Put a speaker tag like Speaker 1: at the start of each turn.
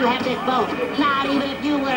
Speaker 1: you have this boat. Not even if you were